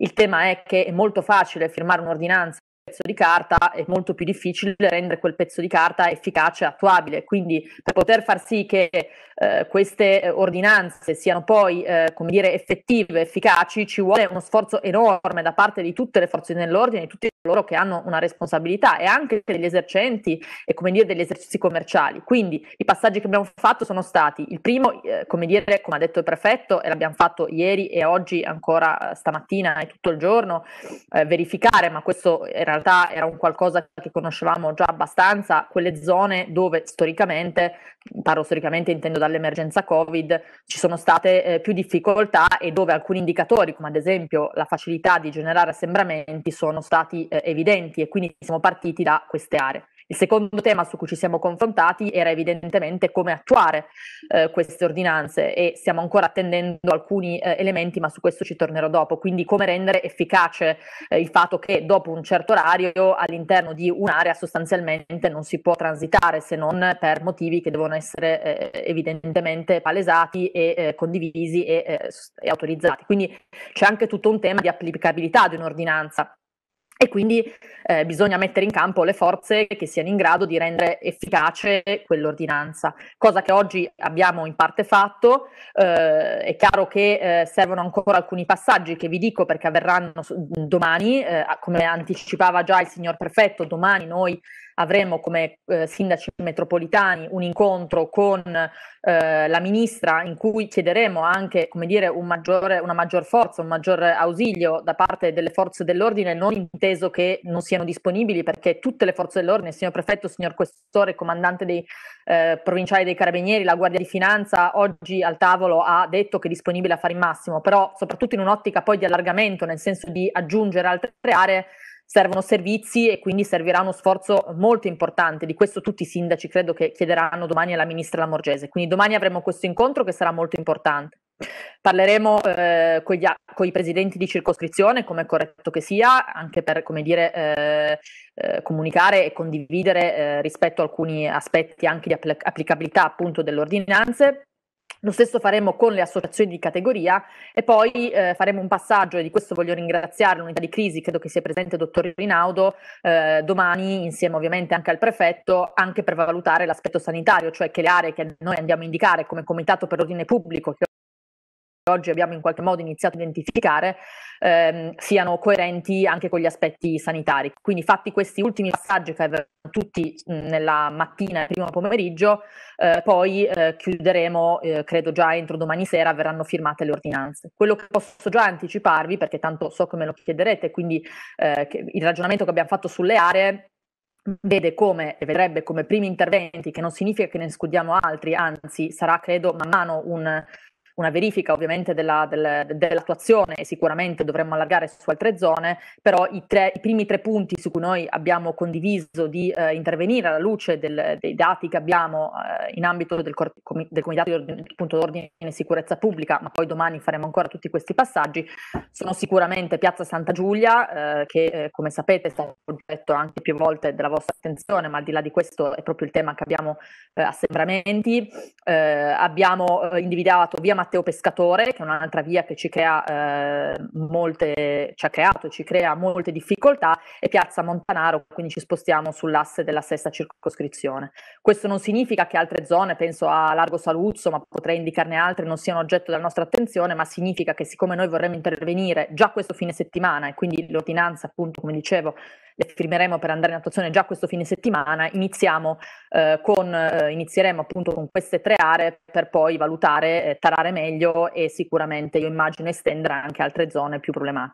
Il tema è che è molto facile firmare un'ordinanza pezzo di carta è molto più difficile rendere quel pezzo di carta efficace e attuabile. Quindi per poter far sì che eh, queste eh, ordinanze siano poi eh, come dire, effettive, efficaci, ci vuole uno sforzo enorme da parte di tutte le forze dell'ordine, di tutti coloro che hanno una responsabilità e anche degli esercenti e come dire degli esercizi commerciali. Quindi i passaggi che abbiamo fatto sono stati il primo, eh, come dire, come ha detto il prefetto, e l'abbiamo fatto ieri e oggi ancora stamattina e tutto il giorno, eh, verificare, ma questo era realtà era un qualcosa che conoscevamo già abbastanza, quelle zone dove storicamente, parlo storicamente intendo dall'emergenza Covid, ci sono state eh, più difficoltà e dove alcuni indicatori, come ad esempio la facilità di generare assembramenti, sono stati eh, evidenti e quindi siamo partiti da queste aree. Il secondo tema su cui ci siamo confrontati era evidentemente come attuare eh, queste ordinanze e stiamo ancora attendendo alcuni eh, elementi, ma su questo ci tornerò dopo. Quindi come rendere efficace eh, il fatto che dopo un certo orario all'interno di un'area sostanzialmente non si può transitare se non per motivi che devono essere eh, evidentemente palesati e eh, condivisi e, eh, e autorizzati. Quindi c'è anche tutto un tema di applicabilità di un'ordinanza e quindi eh, bisogna mettere in campo le forze che siano in grado di rendere efficace quell'ordinanza, cosa che oggi abbiamo in parte fatto. Eh, è chiaro che eh, servono ancora alcuni passaggi che vi dico perché avverranno domani, eh, come anticipava già il signor prefetto, domani noi avremo come eh, sindaci metropolitani un incontro con eh, la ministra in cui chiederemo anche come dire, un maggiore, una maggior forza, un maggior ausilio da parte delle forze dell'ordine, non inteso che non siano disponibili perché tutte le forze dell'ordine, signor prefetto, signor questore, comandante dei eh, provinciali dei carabinieri, la Guardia di Finanza oggi al tavolo ha detto che è disponibile a fare il massimo, però soprattutto in un'ottica poi di allargamento, nel senso di aggiungere altre aree, servono servizi e quindi servirà uno sforzo molto importante. Di questo tutti i sindaci credo che chiederanno domani alla ministra Lamorgese. Quindi domani avremo questo incontro che sarà molto importante. Parleremo eh, con, i presidenti di circoscrizione, come è corretto che sia, anche per dire, eh, eh, comunicare e condividere eh, rispetto a alcuni aspetti anche di applicabilità appunto delle ordinanze. Lo stesso faremo con le associazioni di categoria e poi eh, faremo un passaggio e di questo voglio ringraziare l'unità di crisi, credo che sia presente il dottor Rinaudo, eh, domani insieme ovviamente anche al prefetto, anche per valutare l'aspetto sanitario, cioè che le aree che noi andiamo a indicare come comitato per ordine pubblico, che oggi abbiamo in qualche modo iniziato a identificare, ehm, siano coerenti anche con gli aspetti sanitari. Quindi fatti questi ultimi passaggi che avevano tutti nella mattina e primo pomeriggio, eh, poi eh, chiuderemo, eh, credo già entro domani sera verranno firmate le ordinanze. Quello che posso già anticiparvi, perché tanto so che me lo chiederete, quindi eh, il ragionamento che abbiamo fatto sulle aree vede come e vedrebbe come primi interventi, che non significa che ne escludiamo altri, anzi sarà credo man mano un una verifica ovviamente della, del, dell'attuazione. E sicuramente dovremmo allargare su altre zone, però i, tre, i primi tre punti su cui noi abbiamo condiviso di eh, intervenire alla luce del, dei dati che abbiamo eh, in ambito del, del Comitato di ordine, d'Ordine e Sicurezza Pubblica, ma poi domani faremo ancora tutti questi passaggi, sono sicuramente Piazza Santa Giulia, eh, che eh, come sapete è stato oggetto anche più volte della vostra attenzione, ma al di là di questo è proprio il tema che abbiamo eh, assembramenti, eh, abbiamo individuato via Matteo Matteo Pescatore, che è un'altra via che ci crea eh, molte, ci ha creato e ci crea molte difficoltà, e Piazza Montanaro, quindi ci spostiamo sull'asse della sesta circoscrizione. Questo non significa che altre zone, penso a Largo Saluzzo, ma potrei indicarne altre, non siano oggetto della nostra attenzione, ma significa che siccome noi vorremmo intervenire già questo fine settimana e quindi l'ordinanza, appunto, come dicevo, le firmeremo per andare in attuazione già questo fine settimana, iniziamo eh, con, eh, inizieremo appunto con queste tre aree per poi valutare, eh, tarare meglio e sicuramente io immagino estendere anche altre zone più problematiche.